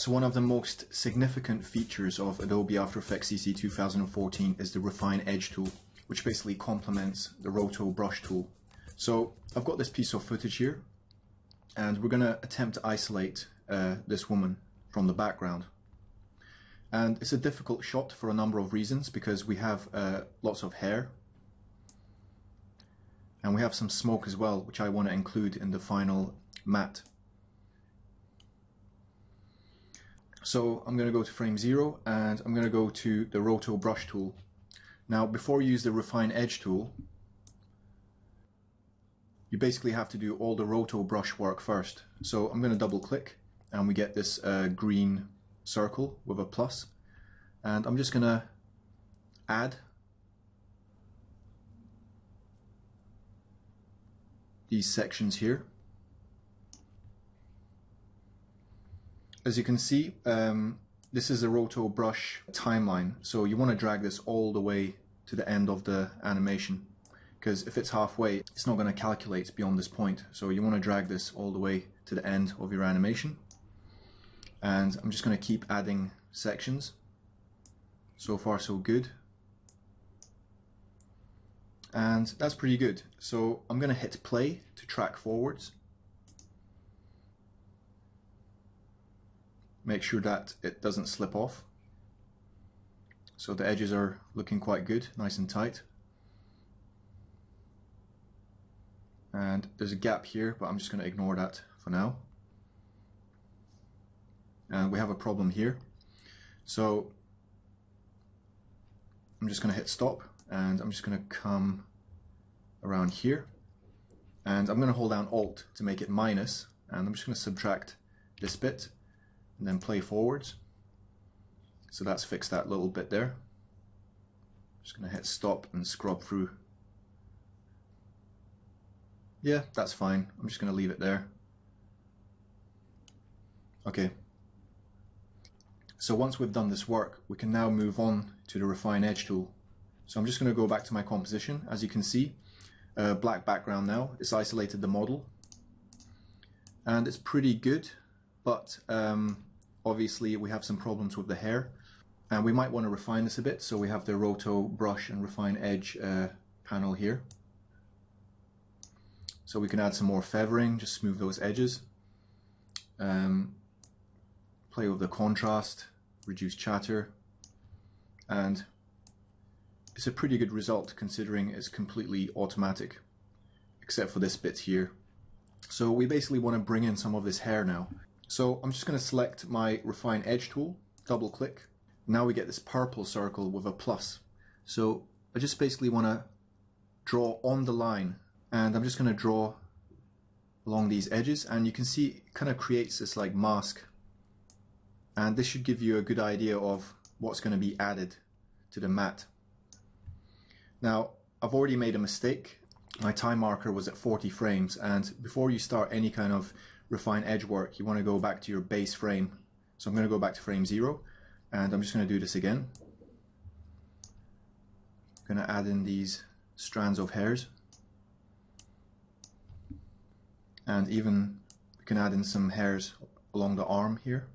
So one of the most significant features of Adobe After Effects CC 2014 is the Refine Edge tool, which basically complements the Roto brush tool. So I've got this piece of footage here, and we're going to attempt to isolate uh, this woman from the background. And it's a difficult shot for a number of reasons because we have uh, lots of hair and we have some smoke as well which I want to include in the final matte. So I'm going to go to frame 0 and I'm going to go to the Roto brush tool. Now before you use the refine edge tool you basically have to do all the Roto brush work first. So I'm going to double click and we get this uh, green circle with a plus and I'm just going to add these sections here. As you can see, um, this is a roto brush timeline. So you want to drag this all the way to the end of the animation because if it's halfway, it's not going to calculate beyond this point. So you want to drag this all the way to the end of your animation. And I'm just going to keep adding sections. So far so good. And that's pretty good. So I'm going to hit play to track forwards. Make sure that it doesn't slip off. So the edges are looking quite good, nice and tight. And there's a gap here, but I'm just going to ignore that for now. And we have a problem here. So I'm just going to hit stop and I'm just going to come around here and I'm going to hold down alt to make it minus and I'm just going to subtract this bit and then play forwards. So that's fixed that little bit there. Just going to hit stop and scrub through. Yeah that's fine. I'm just going to leave it there. Okay. So once we've done this work we can now move on to the refine edge tool. So I'm just going to go back to my composition. As you can see, uh, black background now. It's isolated the model. And it's pretty good, but um, obviously we have some problems with the hair. And we might want to refine this a bit. So we have the Roto brush and refine edge uh, panel here. So we can add some more feathering, just smooth those edges. Um, play with the contrast, reduce chatter, and it's a pretty good result considering it's completely automatic, except for this bit here. So we basically want to bring in some of this hair now. So I'm just going to select my Refine Edge tool, double click. Now we get this purple circle with a plus. So I just basically want to draw on the line and I'm just going to draw along these edges and you can see it kind of creates this like mask and this should give you a good idea of what's going to be added to the matte. Now, I've already made a mistake. My time marker was at 40 frames, and before you start any kind of refine edge work, you want to go back to your base frame. So I'm going to go back to frame zero, and I'm just going to do this again. I'm going to add in these strands of hairs. And even we can add in some hairs along the arm here.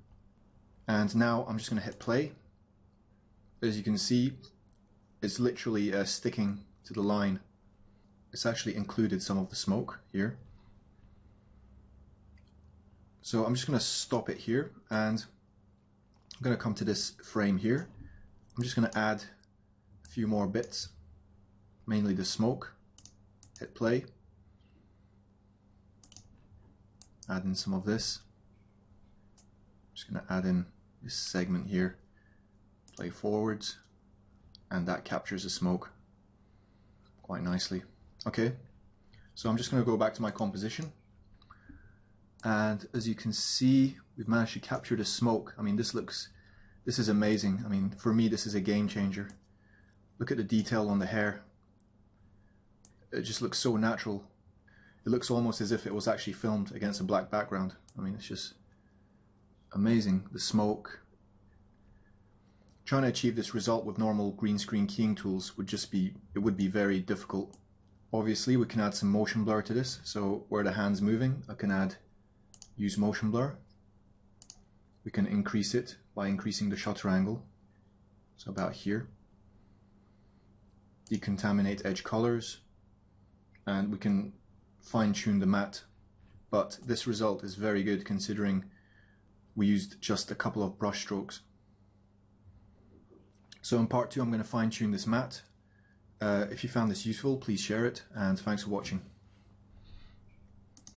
And now I'm just going to hit play. As you can see, it's literally uh, sticking to the line. It's actually included some of the smoke here. So I'm just going to stop it here and I'm going to come to this frame here. I'm just going to add a few more bits, mainly the smoke. Hit play. Add in some of this. I'm just going to add in this segment here. Play forwards and that captures the smoke quite nicely. Okay, so I'm just going to go back to my composition and as you can see we've managed to capture the smoke. I mean this looks, this is amazing. I mean for me this is a game changer. Look at the detail on the hair. It just looks so natural. It looks almost as if it was actually filmed against a black background. I mean it's just amazing. The smoke, trying to achieve this result with normal green screen keying tools would just be, it would be very difficult. Obviously we can add some motion blur to this, so where the hand's moving I can add use motion blur. We can increase it by increasing the shutter angle, so about here. Decontaminate edge colors, and we can fine tune the matte, but this result is very good considering we used just a couple of brush strokes. So in part two I'm going to fine tune this matte. Uh, if you found this useful please share it and thanks for watching.